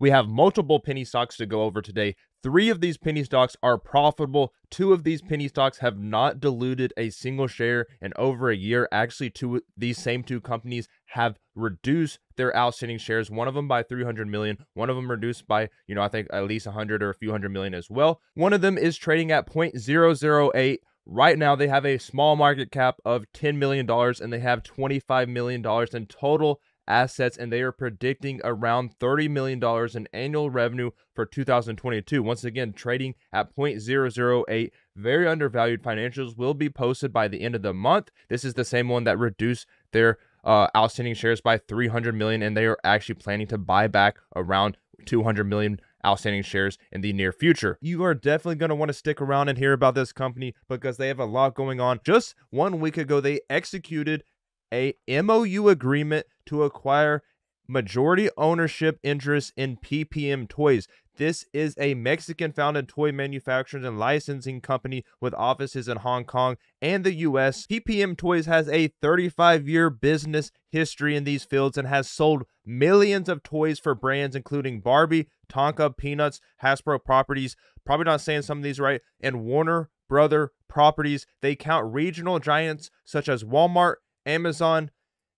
We have multiple penny stocks to go over today. Three of these penny stocks are profitable. Two of these penny stocks have not diluted a single share in over a year. Actually, two these same two companies have reduced their outstanding shares. One of them by 300 million. One of them reduced by, you know, I think at least 100 or a few hundred million as well. One of them is trading at 0.008. Right now, they have a small market cap of $10 million and they have $25 million in total assets, and they are predicting around $30 million in annual revenue for 2022. Once again, trading at 0.008, very undervalued. Financials will be posted by the end of the month. This is the same one that reduced their uh, outstanding shares by 300 million, and they are actually planning to buy back around 200 million outstanding shares in the near future. You are definitely going to want to stick around and hear about this company because they have a lot going on. Just one week ago, they executed a MOU agreement to acquire majority ownership interest in PPM Toys. This is a Mexican founded toy manufacturing and licensing company with offices in Hong Kong and the US. PPM Toys has a 35 year business history in these fields and has sold millions of toys for brands including Barbie, Tonka, Peanuts, Hasbro Properties, probably not saying some of these right, and Warner Brother Properties. They count regional giants such as Walmart, Amazon,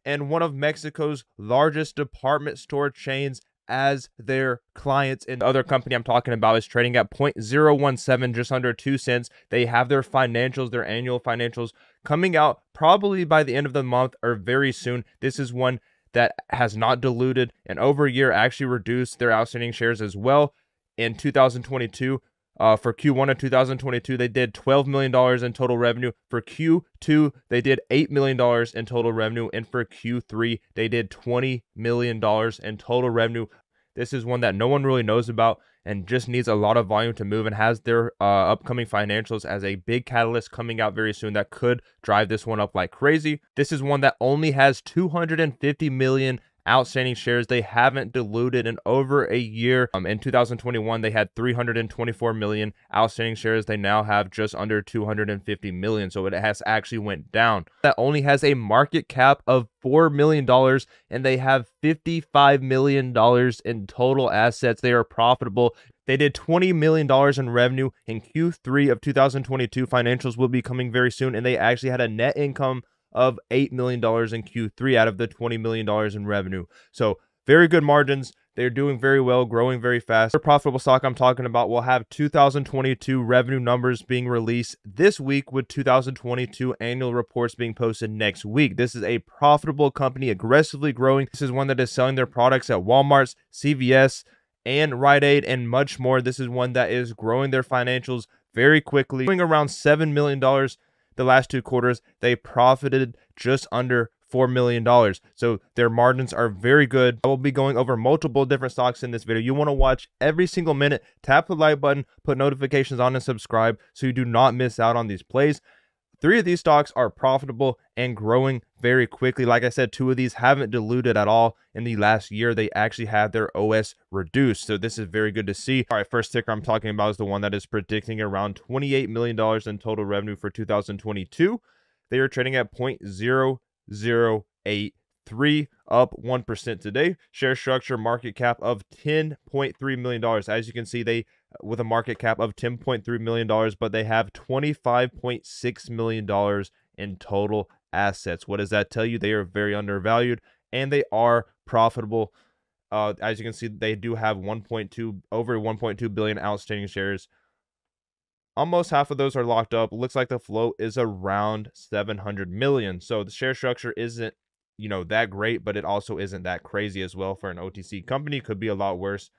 and one of Mexico's largest department store chains as their clients. And the other company I'm talking about is trading at 0.017, just under 2 cents. They have their financials, their annual financials coming out probably by the end of the month or very soon. This is one that has not diluted and over a year actually reduced their outstanding shares as well in 2022 uh, for Q1 of 2022, they did $12 million in total revenue. For Q2, they did $8 million in total revenue. And for Q3, they did $20 million in total revenue. This is one that no one really knows about and just needs a lot of volume to move and has their uh, upcoming financials as a big catalyst coming out very soon that could drive this one up like crazy. This is one that only has 250 million outstanding shares. They haven't diluted in over a year. Um, in 2021, they had 324 million outstanding shares. They now have just under 250 million. So it has actually went down. That only has a market cap of $4 million and they have $55 million in total assets. They are profitable. They did $20 million in revenue in Q3 of 2022. Financials will be coming very soon. And they actually had a net income of $8 million in Q3 out of the $20 million in revenue. So very good margins. They're doing very well, growing very fast. The profitable stock I'm talking about will have 2022 revenue numbers being released this week with 2022 annual reports being posted next week. This is a profitable company, aggressively growing. This is one that is selling their products at Walmart's, CVS, and Rite Aid, and much more. This is one that is growing their financials very quickly, doing around $7 million the last two quarters, they profited just under $4 million. So their margins are very good. I will be going over multiple different stocks in this video. You want to watch every single minute. Tap the like button, put notifications on, and subscribe so you do not miss out on these plays. Three of these stocks are profitable and growing very quickly. Like I said, two of these haven't diluted at all in the last year. They actually had their OS reduced. So this is very good to see. All right, first ticker I'm talking about is the one that is predicting around $28 million in total revenue for 2022. They are trading at 0.0083 up 1% today. Share structure market cap of $10.3 million. As you can see, they with a market cap of $10.3 million, but they have $25.6 million in total assets. What does that tell you? They are very undervalued and they are profitable. Uh, as you can see, they do have 1.2 over 1.2 billion outstanding shares. Almost half of those are locked up. Looks like the float is around 700 million. So the share structure isn't, you know, that great, but it also isn't that crazy as well for an OTC company. Could be a lot worse.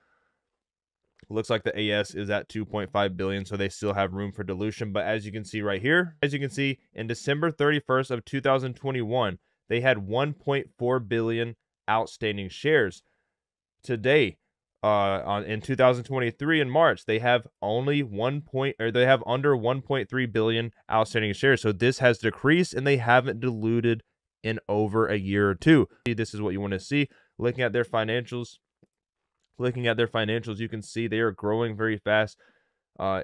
Looks like the AS is at 2.5 billion, so they still have room for dilution. But as you can see right here, as you can see, in December 31st of 2021, they had 1.4 billion outstanding shares. Today, uh, on in 2023 in March, they have only one point or they have under 1.3 billion outstanding shares. So this has decreased and they haven't diluted in over a year or two. This is what you want to see. Looking at their financials, looking at their financials, you can see they are growing very fast. Uh,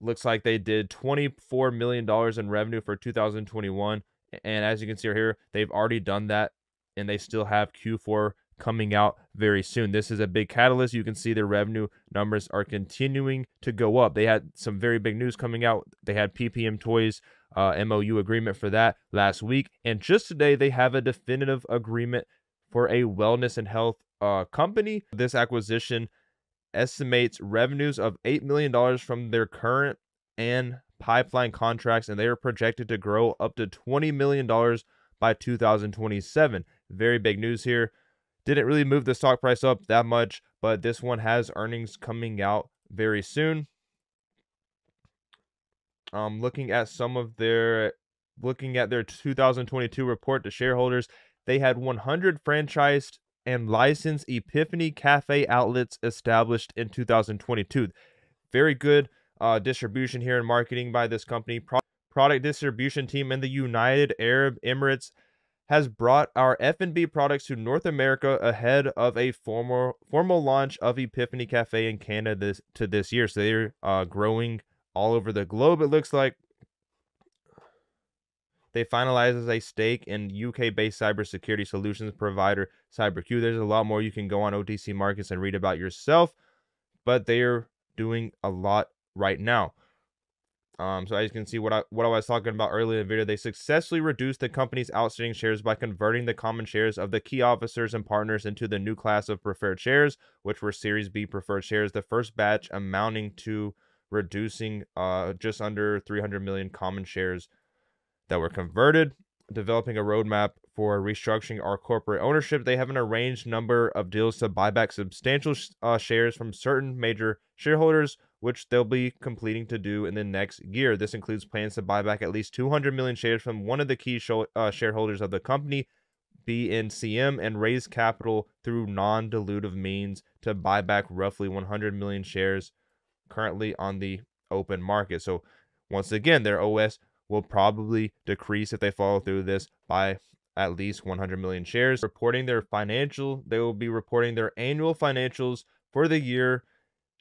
looks like they did $24 million in revenue for 2021. And as you can see right here, they've already done that and they still have Q4 coming out very soon. This is a big catalyst. You can see their revenue numbers are continuing to go up. They had some very big news coming out. They had PPM Toys uh, MOU agreement for that last week. And just today, they have a definitive agreement for a wellness and health uh, company. This acquisition estimates revenues of $8 million from their current and pipeline contracts, and they are projected to grow up to $20 million by 2027. Very big news here. Didn't really move the stock price up that much, but this one has earnings coming out very soon. Um, looking at some of their looking at their 2022 report to shareholders, they had 100 franchised and licensed Epiphany Cafe outlets established in 2022. Very good uh, distribution here and marketing by this company. Pro- product distribution team in the United Arab Emirates has brought our F&B products to North America ahead of a formal formal launch of Epiphany Cafe in Canada this, to this year. So they're uh, growing all over the globe. It looks like they finalizes a stake in UK-based cybersecurity solutions provider CyberQ. There's a lot more you can go on OTC Markets and read about yourself, but they are doing a lot right now. Um, so as you can see what I what I was talking about earlier in the video, they successfully reduced the company's outstanding shares by converting the common shares of the key officers and partners into the new class of preferred shares, which were Series B preferred shares, the first batch amounting to reducing uh, just under 300 million common shares that were converted, developing a roadmap for restructuring our corporate ownership. They have an arranged number of deals to buy back substantial uh, shares from certain major shareholders, which they'll be completing to do in the next year. This includes plans to buy back at least 200 million shares from one of the key uh, shareholders of the company, BNCM, and raise capital through non dilutive means to buy back roughly 100 million shares currently on the open market. So, once again, their OS will probably decrease if they follow through this by at least 100 million shares. Reporting their financial, they will be reporting their annual financials for the year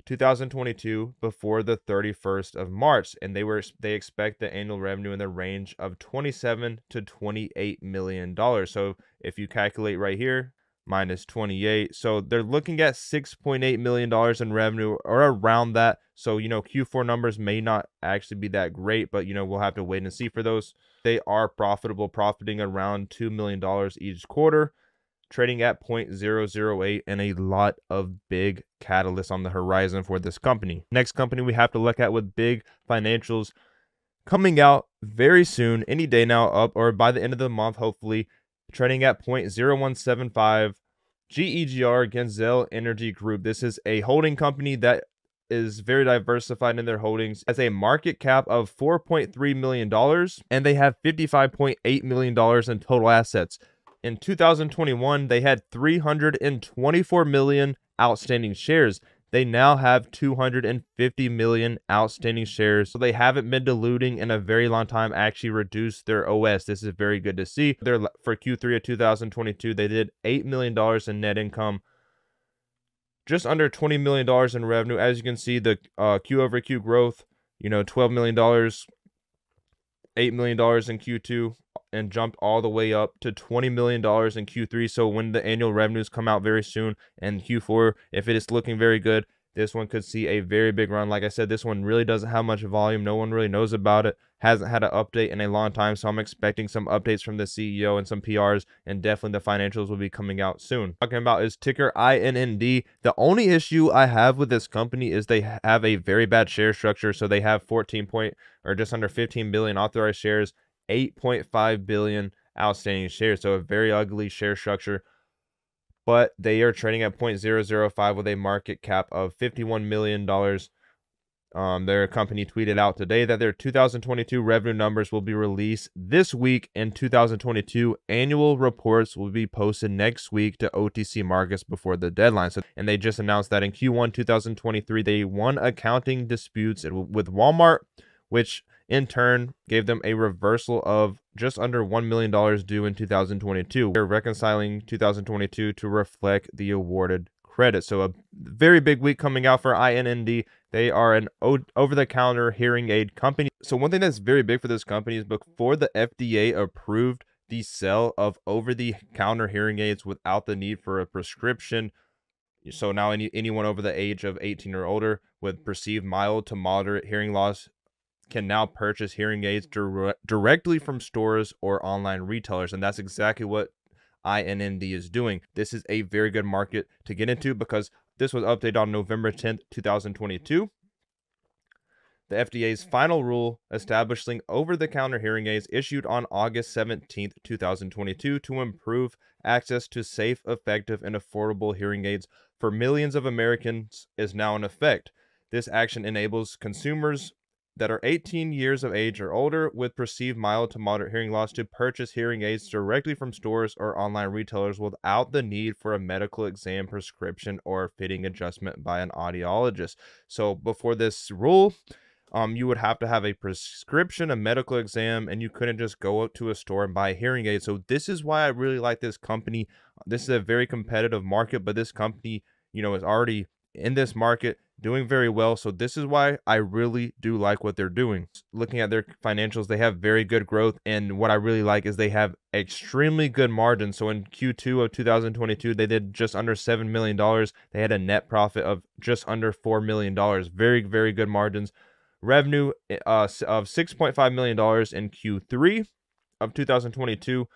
2022 before the 31st of March and they were they expect the annual revenue in the range of 27 to 28 million dollars. So if you calculate right here minus 28. So they're looking at 6.8 million dollars in revenue or around that. So, you know, Q4 numbers may not actually be that great, but you know, we'll have to wait and see for those. They are profitable, profiting around 2 million dollars each quarter, trading at 0.008 and a lot of big catalysts on the horizon for this company. Next company we have to look at with big financials coming out very soon, any day now up or by the end of the month hopefully trading at 0.0175. GEGR Genzel Energy Group. This is a holding company that is very diversified in their holdings as a market cap of $4.3 million and they have $55.8 million in total assets. In 2021, they had 324 million outstanding shares they now have 250 million outstanding shares. So they haven't been diluting in a very long time, actually reduced their OS. This is very good to see. They're, for Q3 of 2022, they did $8 million in net income, just under $20 million in revenue. As you can see, the uh, Q over Q growth, you know, $12 million, $8 million in Q2, and jumped all the way up to $20 million in Q3. So when the annual revenues come out very soon and Q4, if it is looking very good, this one could see a very big run. Like I said, this one really doesn't have much volume. No one really knows about it. Hasn't had an update in a long time. So I'm expecting some updates from the CEO and some PRs. And definitely the financials will be coming out soon. Talking about is ticker INND. The only issue I have with this company is they have a very bad share structure. So they have 14 point or just under 15 billion authorized shares 8.5 billion outstanding shares. So a very ugly share structure. But they are trading at 0.005 with a market cap of $51 million. Um, their company tweeted out today that their 2022 revenue numbers will be released this week, and 2022 annual reports will be posted next week to OTC markets before the deadline. So, and they just announced that in Q1 2023 they won accounting disputes with Walmart, which in turn gave them a reversal of just under $1 million due in 2022. They're reconciling 2022 to reflect the awarded credit. So a very big week coming out for INND. They are an over-the-counter hearing aid company. So one thing that's very big for this company is before the FDA approved the sale of over the counter hearing aids without the need for a prescription. So now any, anyone over the age of 18 or older with perceived mild to moderate hearing loss can now purchase hearing aids dire- directly from stores or online retailers. And that's exactly what INND is doing. This is a very good market to get into because this was updated on November 10th, 2022 the FDA's final rule establishing over the counter hearing aids issued on August 17, 2022, to improve access to safe, effective, and affordable hearing aids for millions of Americans is now in effect. This action enables consumers that are 18 years of age or older with perceived mild to moderate hearing loss to purchase hearing aids directly from stores or online retailers without the need for a medical exam, prescription, or fitting adjustment by an audiologist. So, before this rule, um, you would have to have a prescription, a medical exam, and you couldn't just go up to a store and buy a hearing aid. So this is why I really like this company. This is a very competitive market, but this company, you know, is already in this market doing very well. So this is why I really do like what they're doing. Looking at their financials, they have very good growth. And what I really like is they have extremely good margins. So in Q2 of 2022, they did just under $7 million. They had a net profit of just under $4 million. Very, very good margins revenue uh, of $6.5 million in Q3 of 2022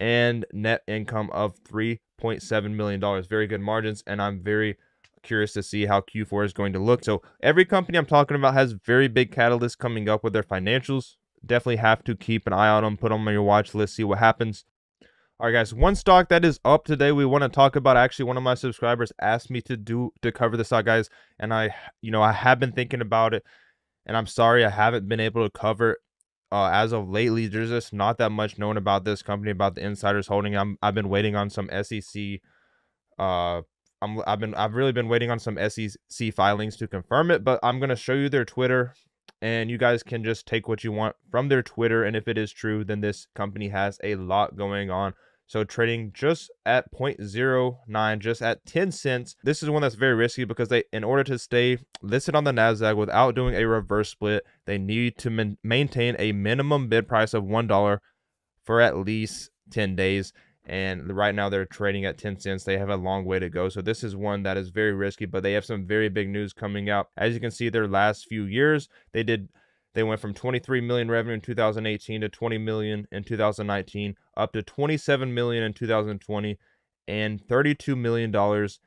and net income of $3.7 million. Very good margins, and I'm very curious to see how Q4 is going to look. So, every company I'm talking about has very big catalysts coming up with their financials. Definitely have to keep an eye on them, put them on your watch list, see what happens. All right, guys, one stock that is up today we want to talk about. Actually, one of my subscribers asked me to do to cover this stock, guys, and I, you know, I have been thinking about it and I'm sorry I haven't been able to cover uh, as of lately. There's just not that much known about this company, about the insiders holding. I'm I've been waiting on some SEC. Uh, I'm I've been I've really been waiting on some SEC filings to confirm it, but I'm gonna show you their Twitter, and you guys can just take what you want from their Twitter. And if it is true, then this company has a lot going on. So trading just at 0.09, just at 10 cents. This is one that's very risky because they, in order to stay listed on the Nasdaq without doing a reverse split, they need to maintain a minimum bid price of one dollar for at least 10 days. And right now they're trading at 10 cents. They have a long way to go. So this is one that is very risky, but they have some very big news coming out. As you can see, their last few years, they did they went from 23 million revenue in 2018 to 20 million in 2019, up to 27 million in 2020, and 32 million dollars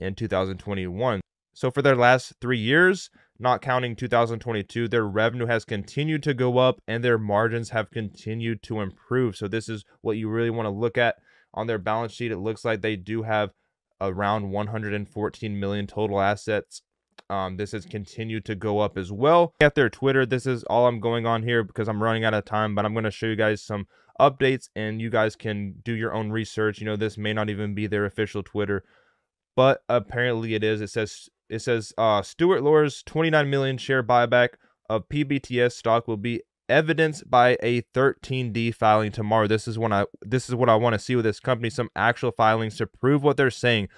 in 2021. So for their last three years, not counting 2022, their revenue has continued to go up and their margins have continued to improve. So this is what you really want to look at on their balance sheet. It looks like they do have around 114 million total assets um, this has continued to go up as well. At their Twitter, this is all I'm going on here because I'm running out of time, but I'm going to show you guys some updates and you guys can do your own research. You know, this may not even be their official Twitter, but apparently it is. It says it says uh, Stewart Lor's 29 million share buyback of PBTS stock will be evidenced by a 13D filing tomorrow. This is when I this is what I want to see with this company some actual filings to prove what they're saying.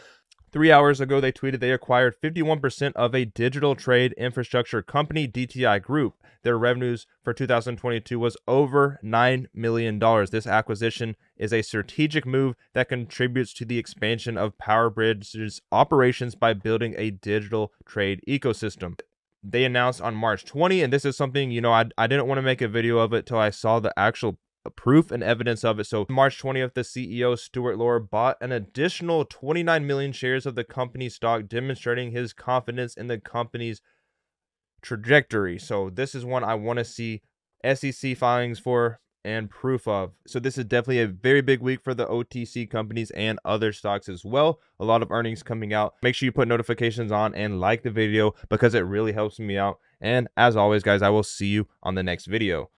Three hours ago, they tweeted they acquired 51% of a digital trade infrastructure company, DTI Group. Their revenues for 2022 was over $9 million. This acquisition is a strategic move that contributes to the expansion of PowerBridge's operations by building a digital trade ecosystem. They announced on March 20, and this is something, you know, I, I didn't want to make a video of it till I saw the actual proof and evidence of it. So March 20th, the CEO Stewart Lor bought an additional 29 million shares of the company stock, demonstrating his confidence in the company's trajectory. So this is one I want to see SEC filings for and proof of. So this is definitely a very big week for the OTC companies and other stocks as well. A lot of earnings coming out. Make sure you put notifications on and like the video because it really helps me out. And as always, guys, I will see you on the next video.